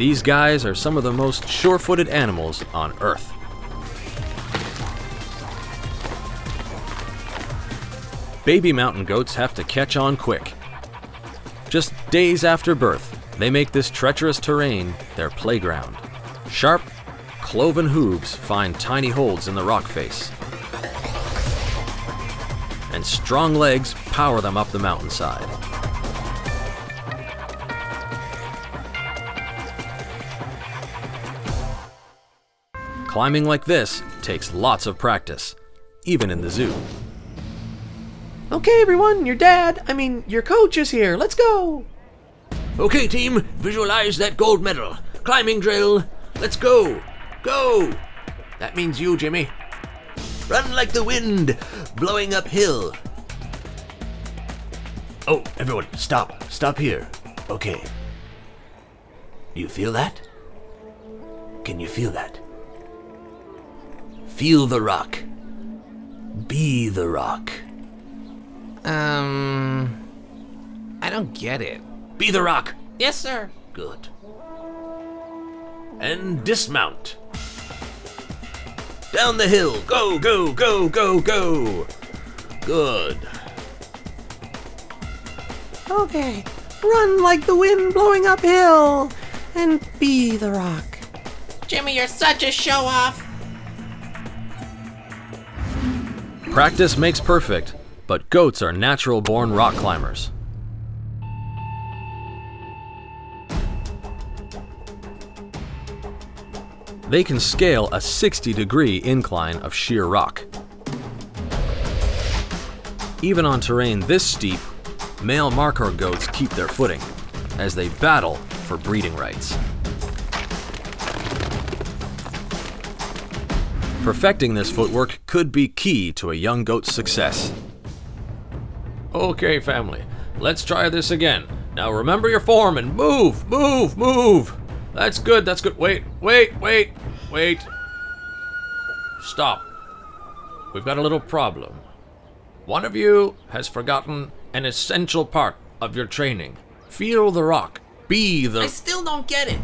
These guys are some of the most sure-footed animals on Earth. Baby mountain goats have to catch on quick. Just days after birth, they make this treacherous terrain their playground. Sharp, cloven hooves find tiny holds in the rock face. And strong legs power them up the mountainside. Climbing like this takes lots of practice, even in the zoo. Okay, everyone, your dad, I mean, your coach is here. Let's go. Okay, team, visualize that gold medal. Climbing drill. Let's go. Go. That means you, Jimmy. Run like the wind, blowing uphill. Oh, everyone, stop. Stop here. Okay. Do you feel that? Can you feel that? Feel the rock. Be the rock. Um. I don't get it. Be the rock. Yes, sir. Good. And dismount. Down the hill. Go, go, go, go, go. Good. Okay, run like the wind blowing uphill and be the rock. Jimmy, you're such a show off. Practice makes perfect, but goats are natural born rock climbers. They can scale a 60 degree incline of sheer rock. Even on terrain this steep, male markhor goats keep their footing as they battle for breeding rights. Perfecting this footwork could be key to a young goat's success. Okay, family, let's try this again. Now remember your form and move, move, move. That's good, that's good. Wait, wait, wait, wait. Stop. We've got a little problem. One of you has forgotten an essential part of your training. Feel the rock. Be the. I still don't get it.